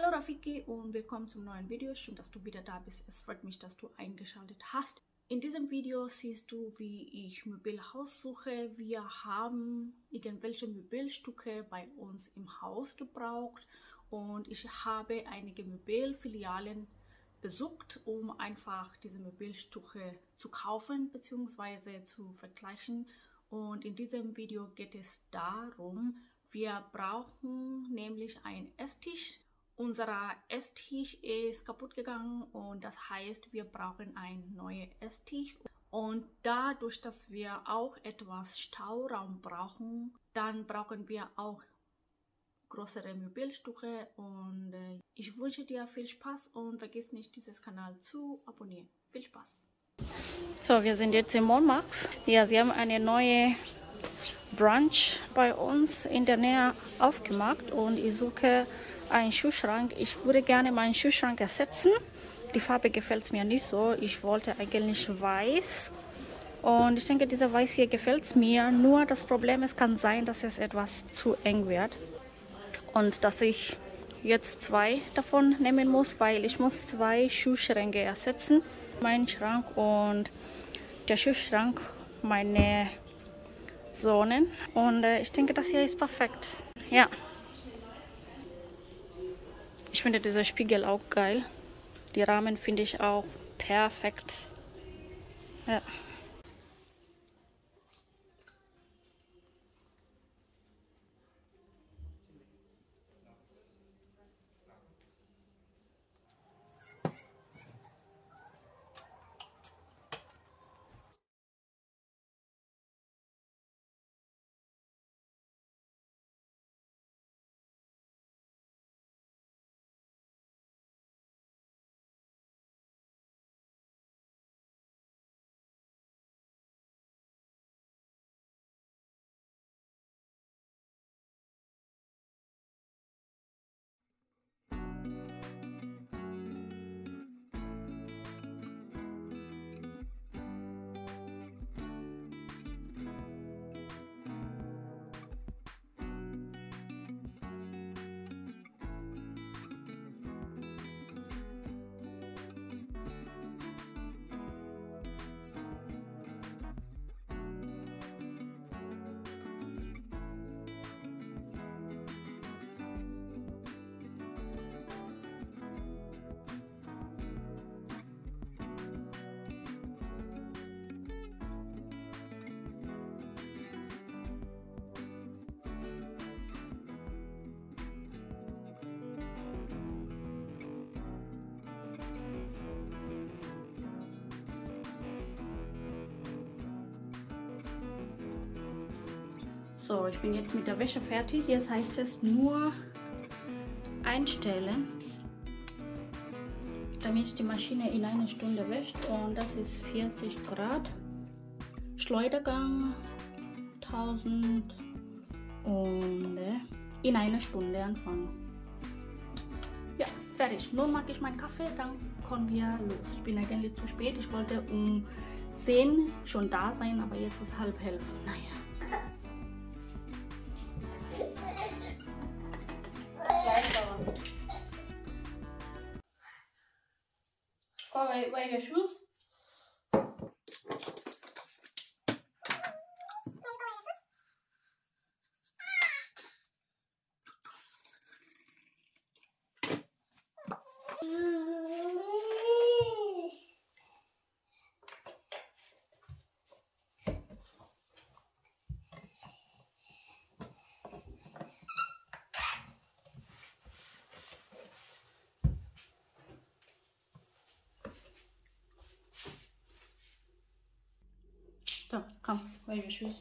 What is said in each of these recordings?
Hallo Rafiki und willkommen zum neuen Video. Schön, dass du wieder da bist. Es freut mich, dass du eingeschaltet hast. In diesem Video siehst du, wie ich Möbelhaus suche. Wir haben irgendwelche Möbelstücke bei uns im Haus gebraucht und ich habe einige Möbelfilialen besucht, um einfach diese Möbelstücke zu kaufen bzw. zu vergleichen. Und in diesem Video geht es darum, wir brauchen nämlich einen Esstisch. Unser Esstisch ist kaputt gegangen und das heißt, wir brauchen einen neuen Esstisch. Und dadurch, dass wir auch etwas Stauraum brauchen, dann brauchen wir auch größere Möbelstücke und äh, ich wünsche dir viel Spaß und vergiss nicht, dieses Kanal zu abonnieren. Viel Spaß! So, wir sind jetzt im Montmarx. Ja, sie haben eine neue Brunch bei uns in der Nähe aufgemacht und ich suche einen Schuhschrank. Ich würde gerne meinen Schuhschrank ersetzen. Die Farbe gefällt mir nicht so. Ich wollte eigentlich weiß. Und ich denke, dieser Weiß hier gefällt mir. Nur das Problem ist, kann sein, dass es etwas zu eng wird. Und dass ich jetzt zwei davon nehmen muss, weil ich muss zwei Schuhschränke ersetzen. Mein Schrank und der Schuhschrank meine Sohnen. Und äh, ich denke, das hier ist perfekt. Ja. Ich finde dieser Spiegel auch geil. Die Rahmen finde ich auch perfekt. Ja. So, ich bin jetzt mit der Wäsche fertig. Jetzt heißt es nur einstellen, damit die Maschine in einer Stunde wäscht. Und das ist 40 Grad. Schleudergang 1000 und äh, in einer Stunde anfangen. Ja, fertig. Nun mache ich meinen Kaffee, dann kommen wir los. Ich bin eigentlich zu spät. Ich wollte um 10 schon da sein, aber jetzt ist halb elf. Naja. le show. Tamam. Hadi görüşürüz.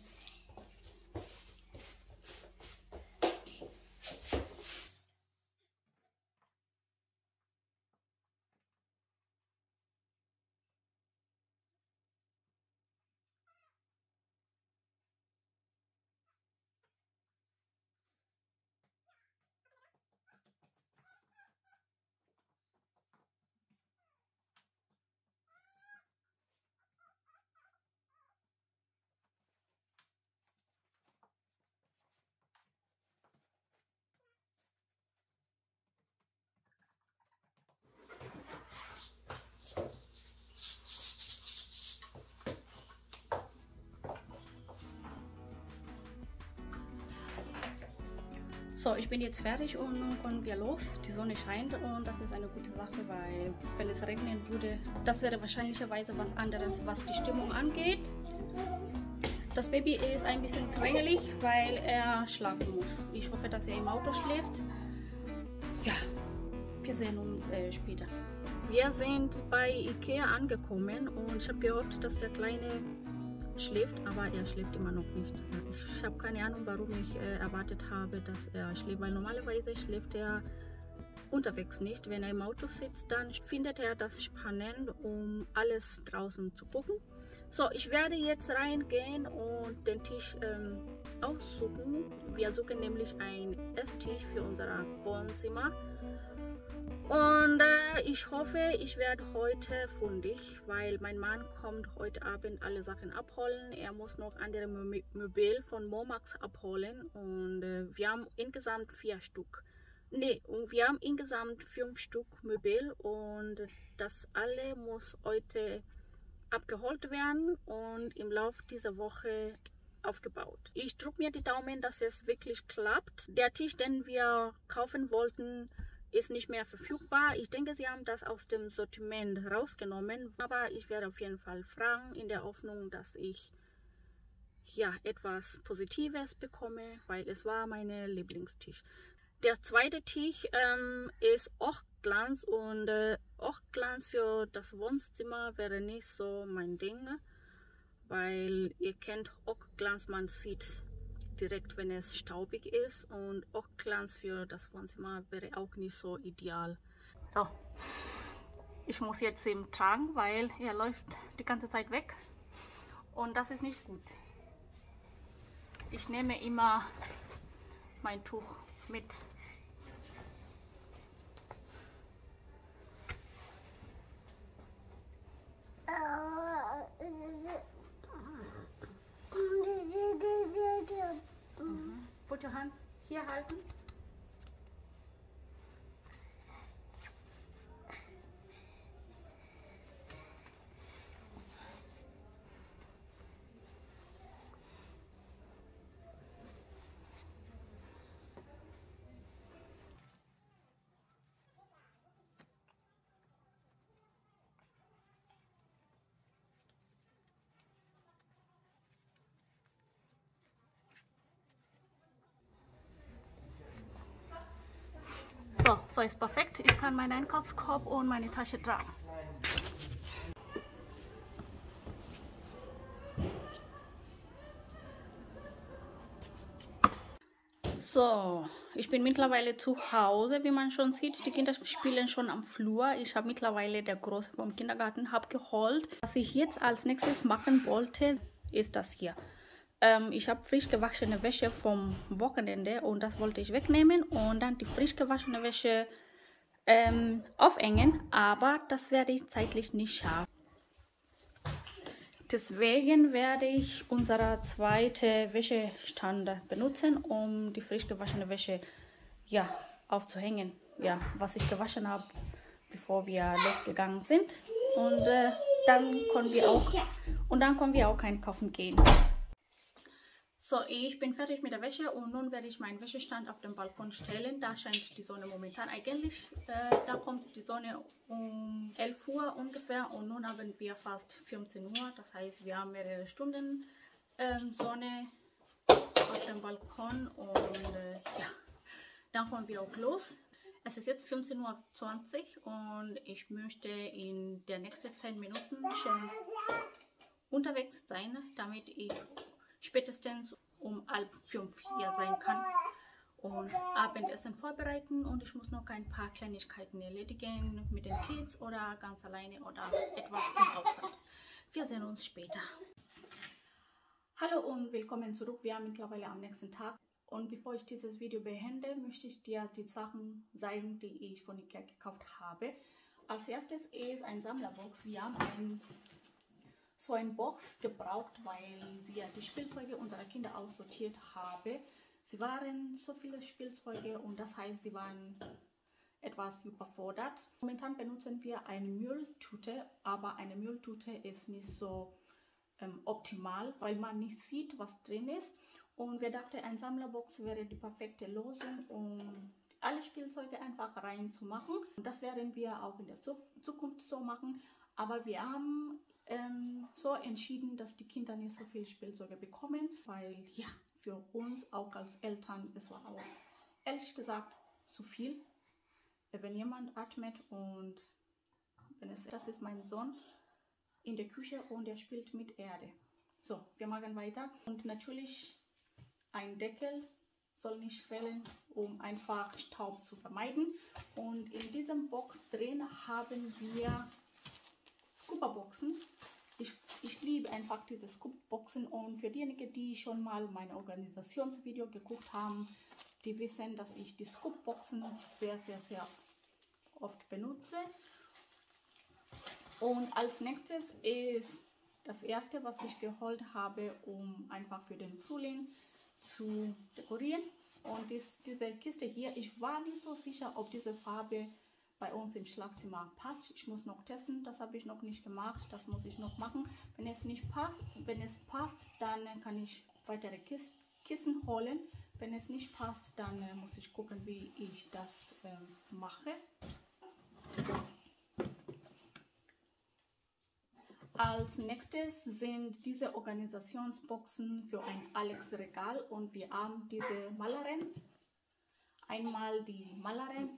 So, ich bin jetzt fertig und nun können wir los. Die Sonne scheint und das ist eine gute Sache, weil wenn es regnen würde, das wäre wahrscheinlicherweise was anderes, was die Stimmung angeht. Das Baby ist ein bisschen quengelig, weil er schlafen muss. Ich hoffe, dass er im Auto schläft. Ja, wir sehen uns äh, später. Wir sind bei Ikea angekommen und ich habe gehofft, dass der Kleine schläft, aber er schläft immer noch nicht. Ich habe keine Ahnung, warum ich äh, erwartet habe, dass er schläft, weil normalerweise schläft er unterwegs nicht. Wenn er im Auto sitzt, dann findet er das spannend, um alles draußen zu gucken. So, ich werde jetzt reingehen und den Tisch ähm, aussuchen. Wir suchen nämlich einen Esstisch für unser Wohnzimmer. Und äh, ich hoffe, ich werde heute fundig, weil mein Mann kommt heute Abend alle Sachen abholen. Er muss noch andere Möbel von Momax abholen und äh, wir haben insgesamt vier Stück. Nee, und wir haben insgesamt fünf Stück Möbel und das alle muss heute abgeholt werden und im Laufe dieser Woche aufgebaut. Ich drücke mir die Daumen, dass es wirklich klappt. Der Tisch, den wir kaufen wollten, ist nicht mehr verfügbar. Ich denke, sie haben das aus dem Sortiment rausgenommen, aber ich werde auf jeden Fall fragen in der Hoffnung, dass ich ja etwas Positives bekomme, weil es war mein Lieblingstisch. Der zweite Tisch ähm, ist auch Glanz und äh, auch Glanz für das Wohnzimmer wäre nicht so mein Ding, weil ihr kennt auch Glanz, man sieht direkt, wenn es staubig ist und auch Glanz für das Wohnzimmer wäre auch nicht so ideal. So, ich muss jetzt ihn tragen, weil er läuft die ganze Zeit weg und das ist nicht gut. Ich nehme immer mein Tuch mit. Mhm. Put your hands hier halten. So, ist perfekt. Ich kann meinen Einkaufskorb und meine Tasche tragen. So, ich bin mittlerweile zu Hause, wie man schon sieht. Die Kinder spielen schon am Flur. Ich habe mittlerweile der Große vom Kindergarten abgeholt. Was ich jetzt als nächstes machen wollte, ist das hier. Ähm, ich habe frisch gewaschene Wäsche vom Wochenende und das wollte ich wegnehmen und dann die frisch gewaschene Wäsche ähm, aufhängen, aber das werde ich zeitlich nicht schaffen. Deswegen werde ich unsere zweite Wäschestand benutzen, um die frisch gewaschene Wäsche ja, aufzuhängen. Ja, was ich gewaschen habe, bevor wir losgegangen sind. Und äh, dann können wir auch und dann können wir auch einkaufen gehen. So, ich bin fertig mit der Wäsche und nun werde ich meinen Wäschestand auf den Balkon stellen. Da scheint die Sonne momentan eigentlich. Äh, da kommt die Sonne um 11 Uhr ungefähr und nun haben wir fast 15 Uhr. Das heißt, wir haben mehrere Stunden ähm, Sonne auf dem Balkon und äh, ja, dann kommen wir auch los. Es ist jetzt 15.20 Uhr und ich möchte in der nächsten 10 Minuten schon unterwegs sein, damit ich spätestens um halb fünf hier sein kann und Abendessen vorbereiten und ich muss noch ein paar Kleinigkeiten erledigen mit den Kids oder ganz alleine oder etwas im Ausland. Wir sehen uns später. Hallo und willkommen zurück. Wir haben mittlerweile am nächsten Tag und bevor ich dieses Video beende, möchte ich dir die Sachen zeigen, die ich von Ikea gekauft habe. Als erstes ist ein Sammlerbox. Wir haben ein so ein Box gebraucht, weil wir die Spielzeuge unserer Kinder aussortiert haben. Sie waren so viele Spielzeuge und das heißt, sie waren etwas überfordert. Momentan benutzen wir eine Mülltüte, aber eine Mülltüte ist nicht so ähm, optimal, weil man nicht sieht, was drin ist. Und wir dachten, ein Sammlerbox wäre die perfekte Lösung, um alle Spielzeuge einfach reinzumachen. Das werden wir auch in der Zukunft so machen. Aber wir haben ähm, so entschieden, dass die Kinder nicht so viel Spielzeuge bekommen, weil ja, für uns auch als Eltern, es war auch ehrlich gesagt zu viel. Wenn jemand atmet und wenn es, das ist mein Sohn in der Küche und er spielt mit Erde. So, wir machen weiter. Und natürlich ein Deckel soll nicht fällen, um einfach Staub zu vermeiden. Und in diesem Box drin haben wir Scuba-Boxen. Ich, ich liebe einfach diese Scoop-Boxen und für diejenigen, die schon mal mein Organisationsvideo geguckt haben, die wissen, dass ich die Scoop-Boxen sehr, sehr, sehr oft benutze. Und als nächstes ist das erste, was ich geholt habe, um einfach für den Frühling zu dekorieren. Und dies, diese Kiste hier, ich war nicht so sicher, ob diese Farbe bei uns im Schlafzimmer passt. Ich muss noch testen, das habe ich noch nicht gemacht, das muss ich noch machen. Wenn es nicht passt, wenn es passt, dann kann ich weitere Kis Kissen holen. Wenn es nicht passt, dann äh, muss ich gucken, wie ich das äh, mache. Als nächstes sind diese Organisationsboxen für ein Alex-Regal und wir haben diese Malerin. Einmal die Malerin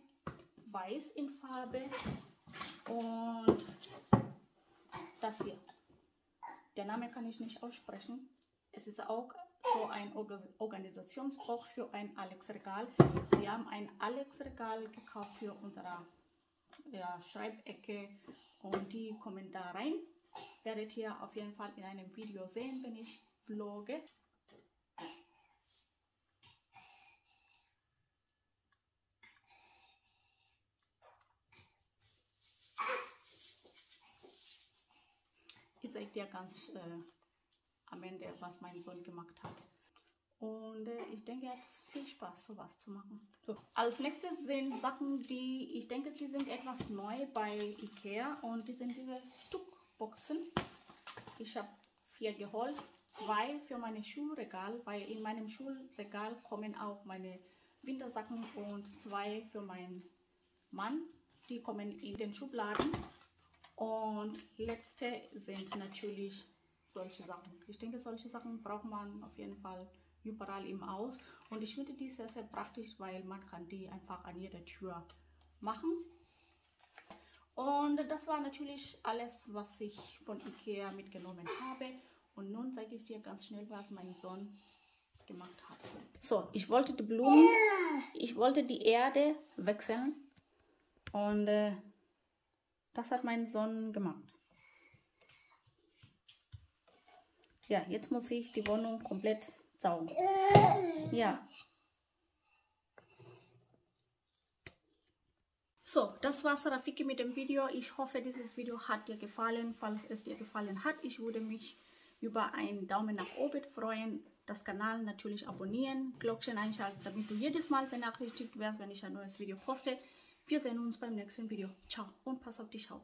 weiß in Farbe und das hier. Der Name kann ich nicht aussprechen. Es ist auch so ein Organisationsbox für ein Alex-Regal. Wir haben ein Alex-Regal gekauft für unsere ja, Schreibecke und die kommen da rein werdet ihr auf jeden Fall in einem Video sehen, wenn ich vlogge. Zeige dir ganz äh, am Ende, was mein Sohn gemacht hat. Und äh, ich denke, er hat viel Spaß, sowas zu machen. So, als nächstes sind Sachen, die ich denke, die sind etwas neu bei Ikea und die sind diese Stück Boxen. Ich habe vier geholt. Zwei für meine Schuhregal, weil in meinem Schuhregal kommen auch meine Wintersacken und zwei für meinen Mann. Die kommen in den Schubladen. Und letzte sind natürlich solche Sachen. Ich denke, solche Sachen braucht man auf jeden Fall überall im Haus. Und ich finde die sehr, sehr praktisch, weil man kann die einfach an jeder Tür machen. Und das war natürlich alles, was ich von Ikea mitgenommen habe. Und nun zeige ich dir ganz schnell, was mein Sohn gemacht hat. So, ich wollte die Blumen, ich wollte die Erde wechseln. Und äh, das hat mein Sohn gemacht. Ja, jetzt muss ich die Wohnung komplett saugen. Ja, So, das war's Rafiki mit dem Video. Ich hoffe, dieses Video hat dir gefallen. Falls es dir gefallen hat, ich würde mich über einen Daumen nach oben freuen. Das Kanal natürlich abonnieren, Glockchen einschalten, damit du jedes Mal benachrichtigt wirst, wenn ich ein neues Video poste. Wir sehen uns beim nächsten Video. Ciao und pass auf dich auf.